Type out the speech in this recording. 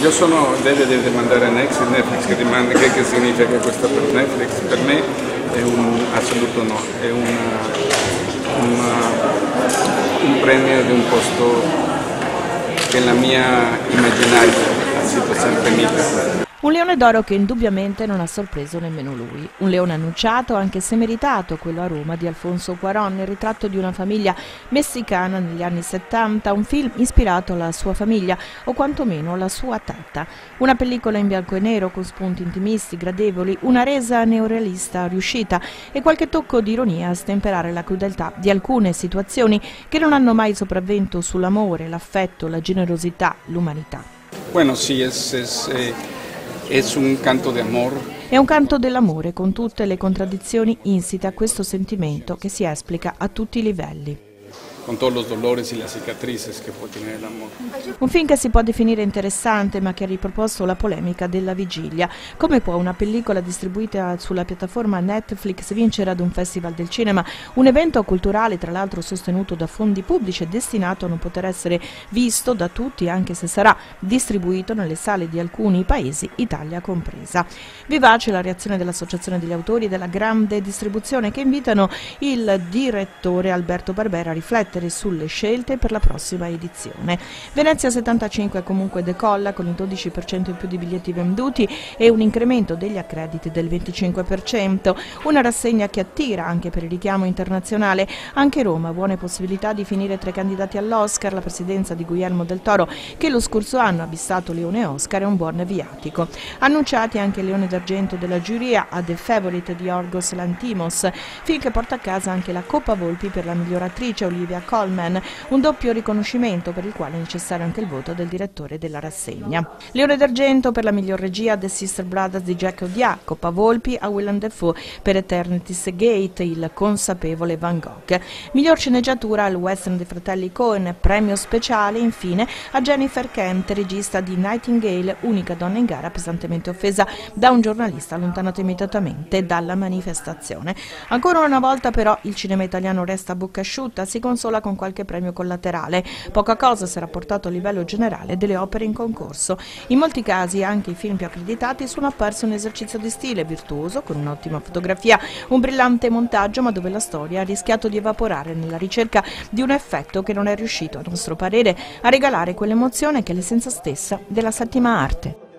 Io sono deve, deve mandare a Netflix, che, rimane, che, che significa questo per Netflix? Per me è un assoluto no, è una, una, un premio di un posto che la mia immaginaria ha sido sempre mia. Un leone d'oro che indubbiamente non ha sorpreso nemmeno lui. Un leone annunciato, anche se meritato, quello a Roma di Alfonso Cuaron, il ritratto di una famiglia messicana negli anni 70, un film ispirato alla sua famiglia o quantomeno alla sua tata. Una pellicola in bianco e nero con spunti intimisti, gradevoli, una resa neorealista riuscita e qualche tocco di ironia a stemperare la crudeltà di alcune situazioni che non hanno mai sopravvento sull'amore, l'affetto, la generosità, l'umanità. Bueno, sí, es, es, eh... È un canto d'amore. È un canto dell'amore con tutte le contraddizioni insite a questo sentimento che si esplica a tutti i livelli con todos los dolores y las cicatrices que può tenere l'amore. Un film che si può definire interessante ma che ha riproposto la polemica della vigilia. Come può una pellicola distribuita sulla piattaforma Netflix vincere ad un festival del cinema? Un evento culturale tra l'altro sostenuto da fondi pubblici e destinato a non poter essere visto da tutti anche se sarà distribuito nelle sale di alcuni paesi, Italia compresa. Vivace la reazione dell'Associazione degli Autori e della grande distribuzione che invitano il direttore Alberto Barbera a riflettere riflettere sulle scelte per la prossima edizione. Venezia 75 comunque decolla con il 12% in più di biglietti venduti e un incremento degli accrediti del 25%, una rassegna che attira anche per il richiamo internazionale. Anche Roma buone possibilità di finire tra i candidati all'Oscar, la presidenza di Guglielmo del Toro che lo scorso anno ha bissato Leone Oscar è un buon viatico. Annunciati anche Leone d'Argento della giuria a The Favorite di Orgos Lantimos, film che porta a casa anche la Coppa Volpi per la miglior attrice Olivia Coleman, un doppio riconoscimento per il quale è necessario anche il voto del direttore della rassegna. Leone d'argento per la miglior regia The Sister Brothers di Jack Odia, Coppa Volpi a Willem Dafoe per Eternity's Gate, il consapevole Van Gogh. Miglior sceneggiatura al western dei fratelli Cohen, premio speciale infine a Jennifer Kent, regista di Nightingale, unica donna in gara pesantemente offesa da un giornalista allontanato immediatamente dalla manifestazione. Ancora una volta però il cinema italiano resta a bocca asciutta, si consola sola con qualche premio collaterale. Poca cosa sarà portato a livello generale delle opere in concorso. In molti casi anche i film più accreditati sono apparsi un esercizio di stile virtuoso, con un'ottima fotografia, un brillante montaggio, ma dove la storia ha rischiato di evaporare nella ricerca di un effetto che non è riuscito, a nostro parere, a regalare quell'emozione che è l'essenza stessa della settima arte.